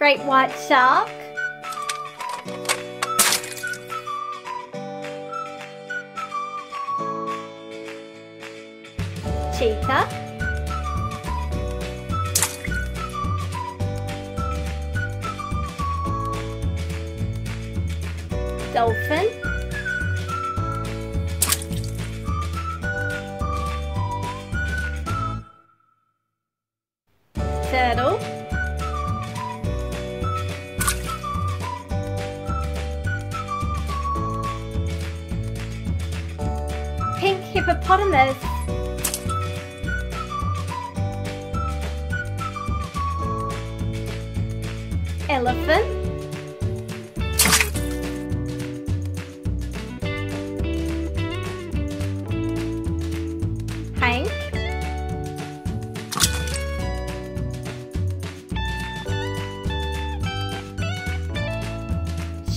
Great white shark. Cheetah. Dolphin. Hippopotamus. Elephant.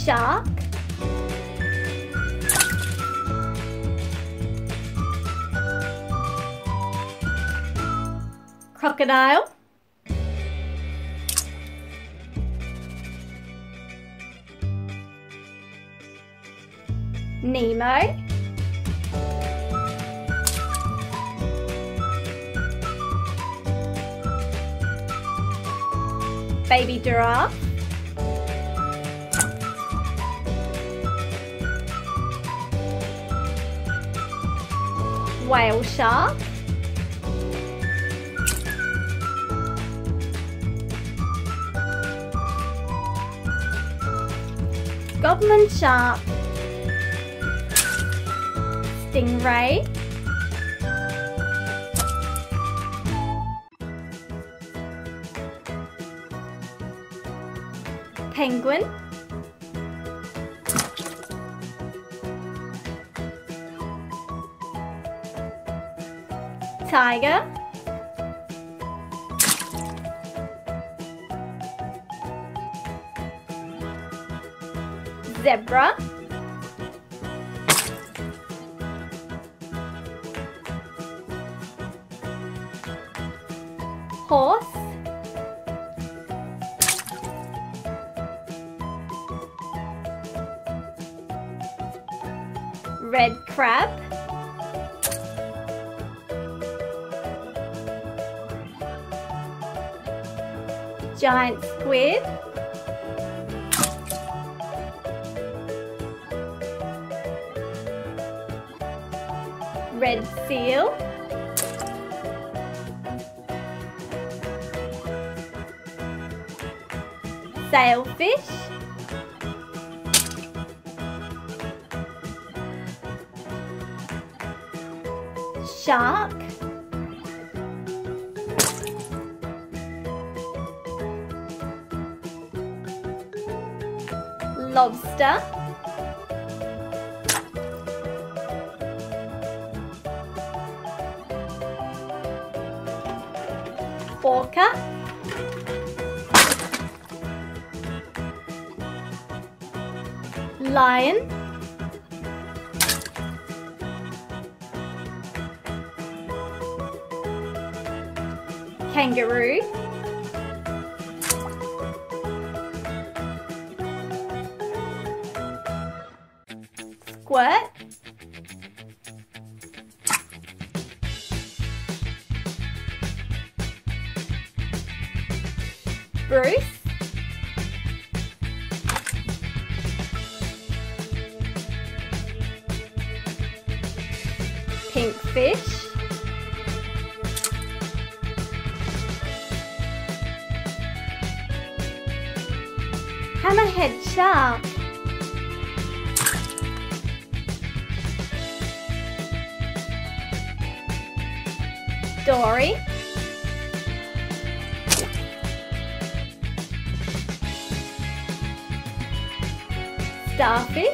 Shark. Crocodile. Nemo. Baby giraffe. Whale shark. Goblin shark. Stingray. Penguin. Tiger. Zebra. Horse. Red crab. Giant squid. Red seal. Sailfish. Shark. Lobster. Orca. Lion. Kangaroo. Squirt. Bruce. Pink fish. Hammerhead shark. Dory. Starfish.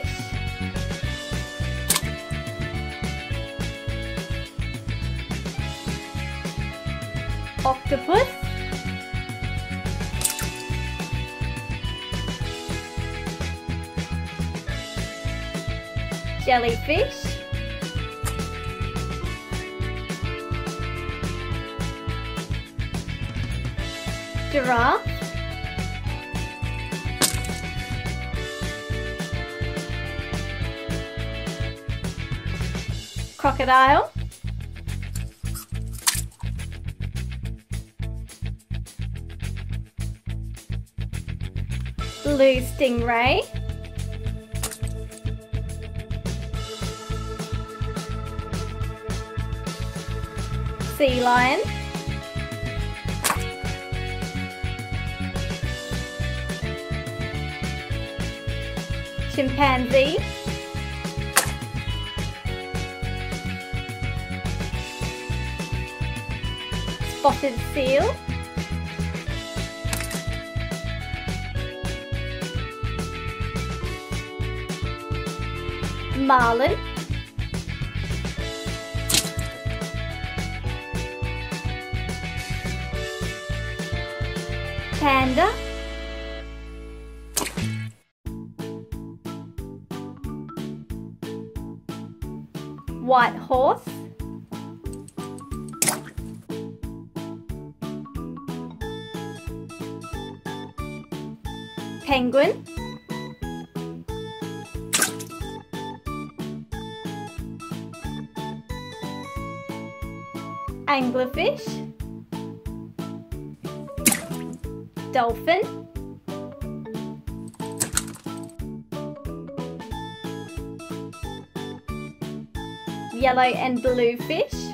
Octopus. Jellyfish. Giraffe. Crocodile, blue stingray, sea lion, chimpanzee, spotted seal, marlin, panda, white horse, penguin, anglerfish, dolphin, yellow and blue fish,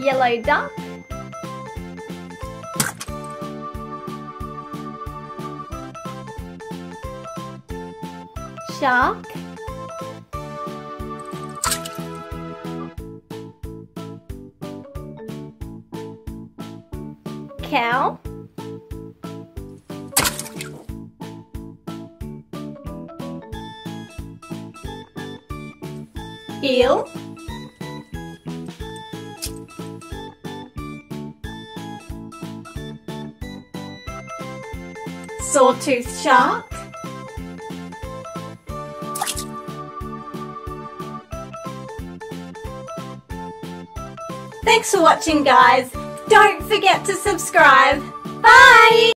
yellow duck, shark, cow, eel, sawtooth shark, Thanks for watching guys. Don't forget to subscribe. Bye!